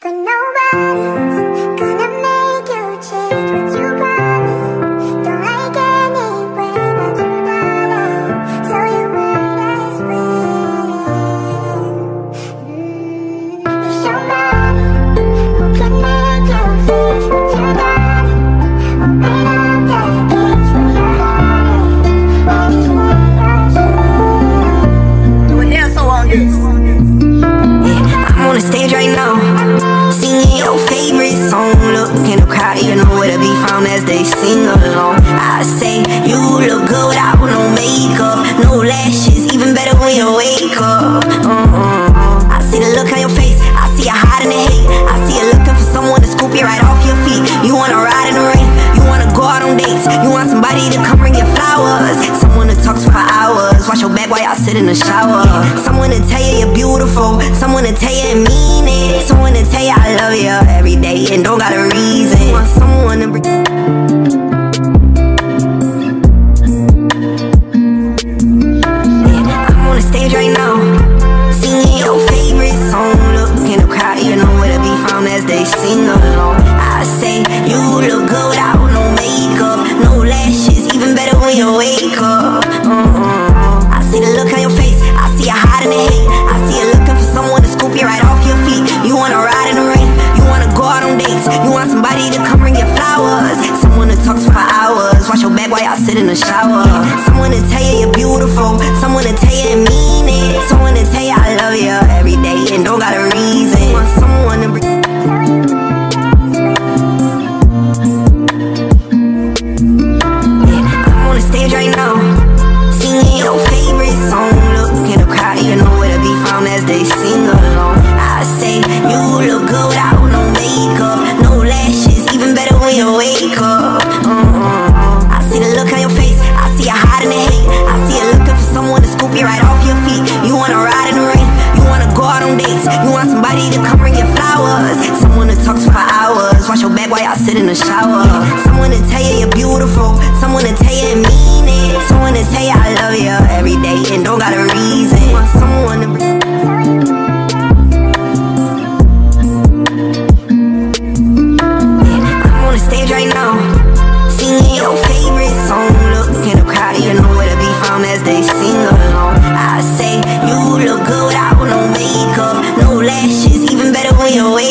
But nobody's your favorite song. Look in the crowd, you know where to be found as they sing along. I say you look good without no makeup, no lashes, even better when you wake up. Uh-uh. I see the look on your face, I see you hiding the hate. I see you looking for someone to scoop you right off your feet. You wanna ride in the rain, you wanna go out on dates, you want somebody to come bring you flowers, someone to talk to for hours. Wash your back while y'all sit in the shower. Someone to tell you you're beautiful, someone to tell you it, someone tell in the shower. autumn dates. You want somebody to come bring you flowers. Someone to talk to for hours. Watch your back while y'all sit in the shower. Someone to tell you you're beautiful. Someone to tell you it mean it. Someone to tell you I love you every day And don't got a reason. Want someone to yeah, I'm on the stage right now Singing your face. yo